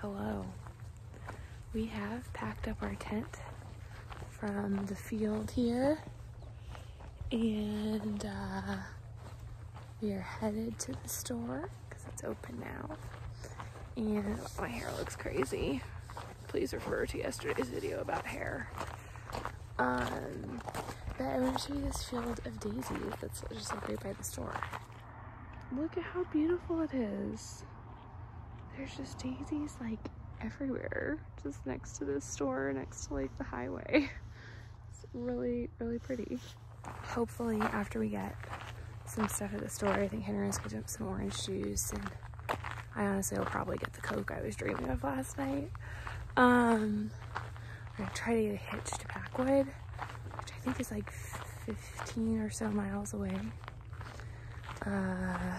Hello. We have packed up our tent from the field here and uh, we are headed to the store because it's open now. And my hair looks crazy. Please refer to yesterday's video about hair. Um, but I want to show you this field of daisies that's just right by the store. Look at how beautiful it is. There's just daisies like everywhere, just next to this store, next to like the highway. It's really, really pretty. Hopefully after we get some stuff at the store, I think Henry's gonna get some orange juice and I honestly will probably get the Coke I was dreaming of last night. Um, I'm gonna try to get a hitch to Packwood, which I think is like 15 or so miles away. Uh,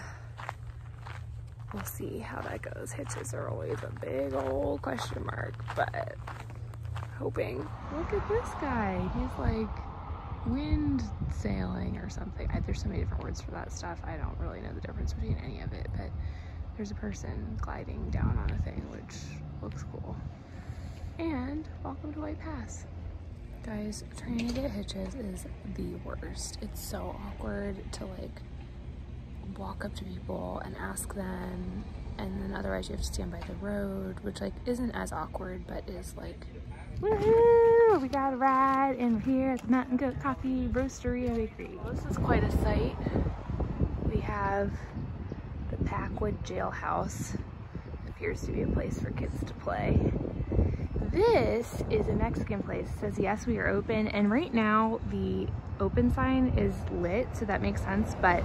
we'll see how that goes. Hitches are always a big old question mark, but hoping. Look at this guy. He's like wind sailing or something. I, there's so many different words for that stuff. I don't really know the difference between any of it, but there's a person gliding down on a thing, which looks cool. And welcome to White Pass. Guys, trying to get hitches is the worst. It's so awkward to like walk up to people and ask them and then otherwise you have to stand by the road which like isn't as awkward but is like woohoo! We got a ride and we're here at the mountain goat coffee roastery bakery this is quite a sight. We have the packwood jailhouse. Appears to be a place for kids to play. This is a mexican place. It says yes we are open and right now the open sign is lit so that makes sense but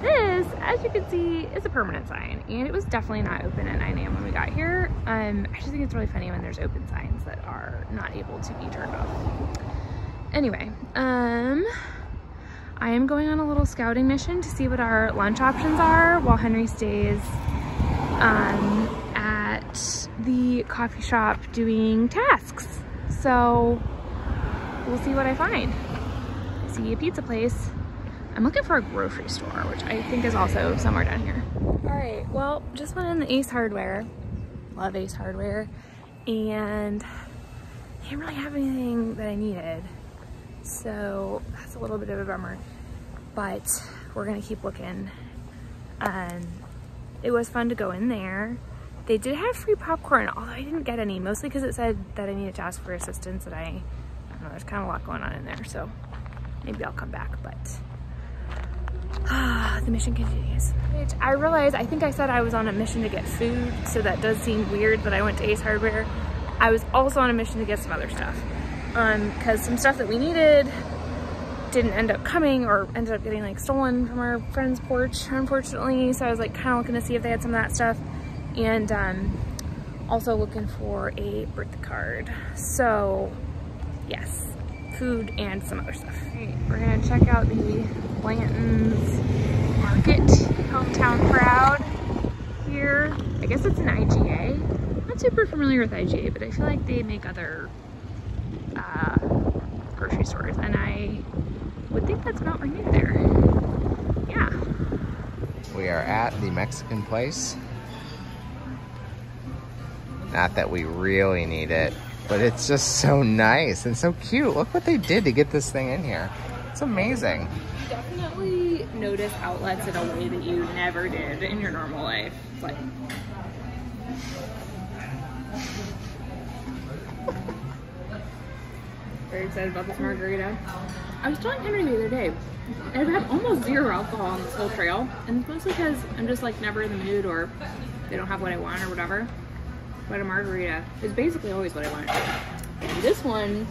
this, as you can see, is a permanent sign and it was definitely not open at 9 a.m. when we got here. Um, I just think it's really funny when there's open signs that are not able to be turned off. Anyway, um, I am going on a little scouting mission to see what our lunch options are while Henry stays um, at the coffee shop doing tasks. So we'll see what I find. I see a pizza place I'm looking for a grocery store, which I think is also somewhere down here. All right, well, just went in the Ace Hardware. Love Ace Hardware. And didn't really have anything that I needed. So that's a little bit of a bummer, but we're gonna keep looking. Um, it was fun to go in there. They did have free popcorn, although I didn't get any, mostly because it said that I needed to ask for assistance and I, I don't know, there's kind of a lot going on in there, so maybe I'll come back, but the mission continues. I realized, I think I said I was on a mission to get food, so that does seem weird that I went to Ace Hardware. I was also on a mission to get some other stuff. Um, cause some stuff that we needed didn't end up coming or ended up getting like stolen from our friend's porch, unfortunately. So I was like kind of looking to see if they had some of that stuff. And um, also looking for a birthday card. So yes, food and some other stuff. We're gonna check out the Blanton's Market Hometown Proud here. I guess it's an IGA. I'm not super familiar with IGA, but I feel like they make other uh, grocery stores, and I would think that's Mount Rainier there. Yeah. We are at the Mexican place. Not that we really need it, but it's just so nice and so cute. Look what they did to get this thing in here. It's amazing. Definitely notice outlets in a way that you never did in your normal life. Like very excited about this margarita. I was telling Henry the other day, I've had almost zero alcohol on this whole trail, and it's mostly because I'm just like never in the mood or they don't have what I want or whatever but a margarita is basically always what I want. And this one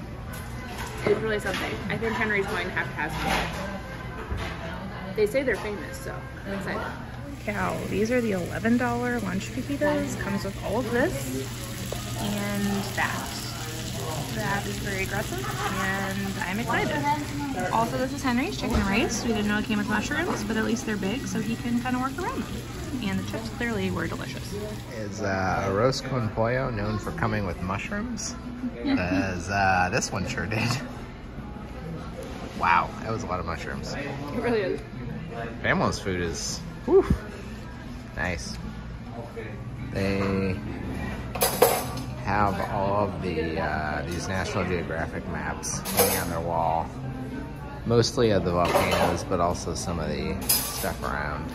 is really something. I think Henry's going to have to have some. They say they're famous, so I'm excited. Cow, these are the $11 lunch fajitas. Comes with all of this and that. That is very aggressive and I'm excited. Also, this is Henry's chicken and rice. We didn't know it came with mushrooms, but at least they're big so he can kind of work around them and the chips clearly were delicious. Is uh, arroz con pollo known for coming with mushrooms? As uh, this one sure did. Wow, that was a lot of mushrooms. It really is. Family's food is, whew, nice. They have all of the uh, these National Geographic maps hanging on their wall. Mostly of the volcanoes, but also some of the stuff around.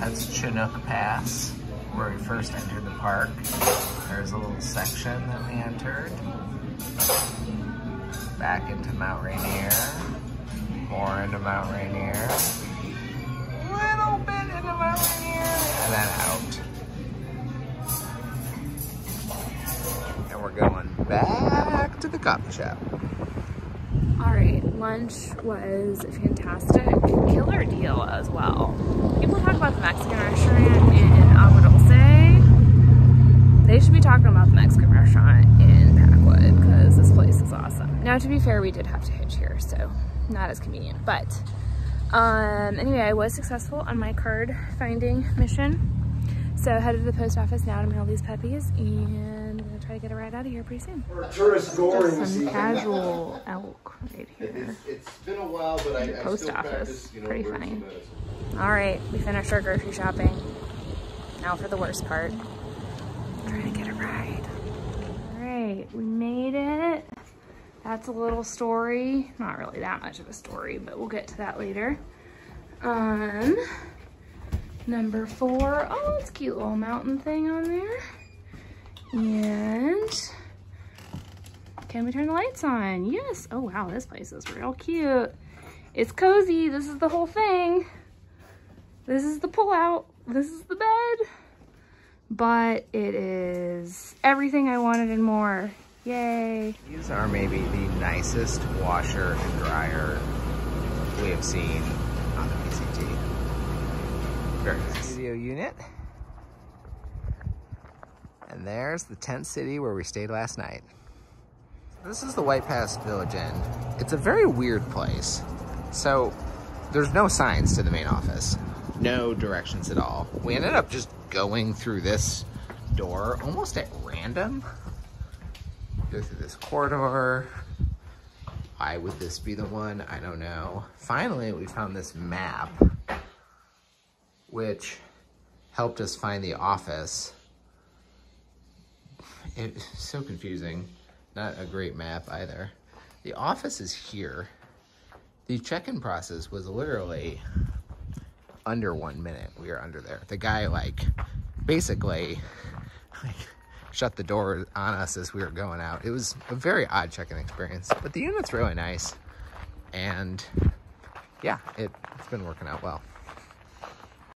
That's Chinook Pass, where we first entered the park. There's a little section that we entered. Back into Mount Rainier. More into Mount Rainier. Bit. And then out. And we're going back to the coffee shop. All right, lunch was fantastic. Killer deal as well. People talk about the Mexican restaurant in Agua Dulce. They should be talking about the Mexican restaurant in Packwood because this place is awesome. Now, to be fair, we did have to hitch here, so not as convenient. But um, anyway, I was successful on my card finding mission. So headed to the post office now to mail these puppies and I'm gonna try to get a ride out of here pretty soon. Tourist goring Just some casual elk right here. It's, it's been a while, but I, I Post still office. practice, you know, Pretty emergency funny. medicine. All right, we finished our grocery shopping. Now for the worst part. Trying to get a ride. All right, we made it. That's a little story. Not really that much of a story, but we'll get to that later. Um, number four. Oh, it's a cute little mountain thing on there. And can we turn the lights on? Yes. Oh, wow, this place is real cute. It's cozy. This is the whole thing. This is the pullout. This is the bed. But it is everything I wanted and more. Yay. These are maybe the nicest washer and dryer we have seen on the PCT. Very nice. Studio unit. And there's the tent city where we stayed last night. This is the White Pass Village Inn. It's a very weird place. So there's no signs to the main office, no directions at all. We ended up just going through this door almost at random. Go through this corridor. Why would this be the one? I don't know. Finally, we found this map, which helped us find the office. It's so confusing. Not a great map either. The office is here. The check-in process was literally under one minute. We are under there. The guy, like, basically, like, shut the door on us as we were going out. It was a very odd check-in experience, but the unit's really nice. And yeah, it, it's been working out well.